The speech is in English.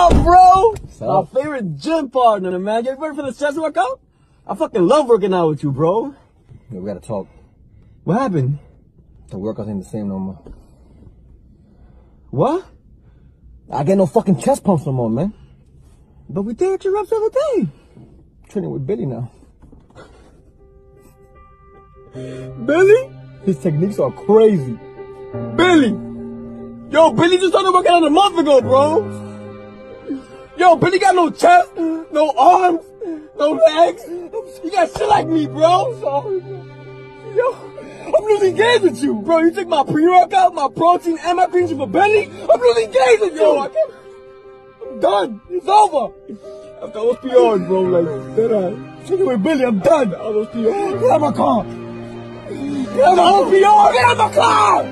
up, bro? What's up? My favorite gym partner, man. You ready for the chest workout? I fucking love working out with you, bro. Yeah, we gotta talk. What happened? The workouts ain't the same no more. What? I get no fucking chest pumps no more, man. But we did your reps every day. Training with Billy now. Billy? His techniques are crazy. Billy! Yo, Billy just started working out a month ago, bro. Yo, Billy got no chest, no arms, no legs. He got shit like me, bro. Sorry, bro. Yo, I'm losing gains with you, bro. You took my pre-workout, my protein, and my creatine for Billy. I'm losing gains with you. Yo, I can't. I'm done. It's over. After those PRs, bro, like, dead eye. Take with Billy, I'm done. All those PRs. Get out of my car. Get out of my car. Get out of my car.